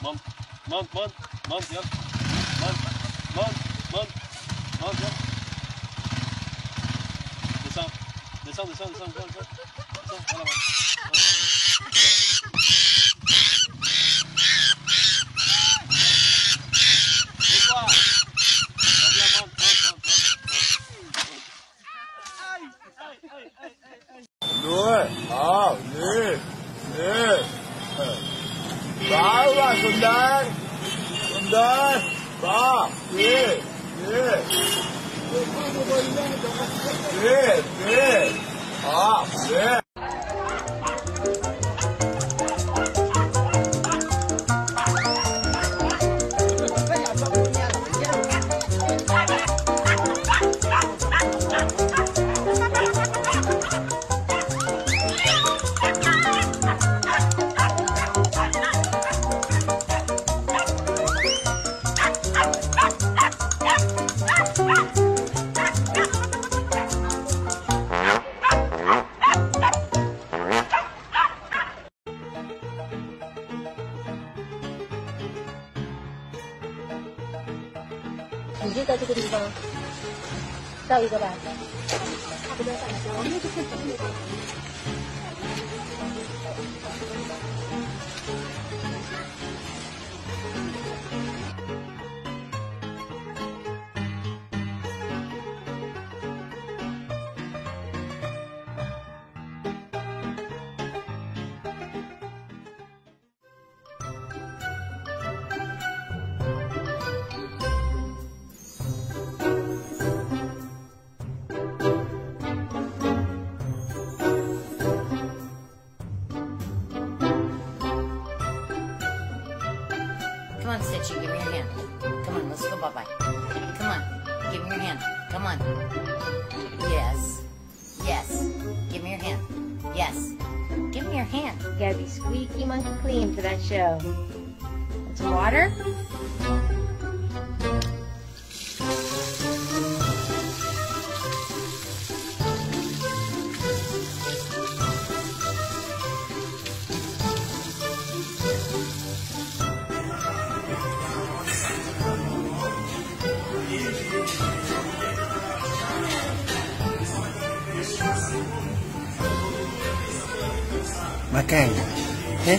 Mount, mount, mount, mount, yan. Mount, mount, mount, mount, yan. Descends, descends, descends, descends, descends, descends. Descends, voilà, voilà. Reviens, monte, monte, Andar, andar, andar, pá, vê, vê. Vê, vê, ah, vê. 你就在这个地方。照一个吧。差不多。On, Stitchy, give me your hand. Come on, let's go bye-bye. Come on, give me your hand. Come on. Yes. Yes. Give me your hand. Yes. Give me your hand. You gotta be squeaky monkey clean for that show. Want 么概？哎，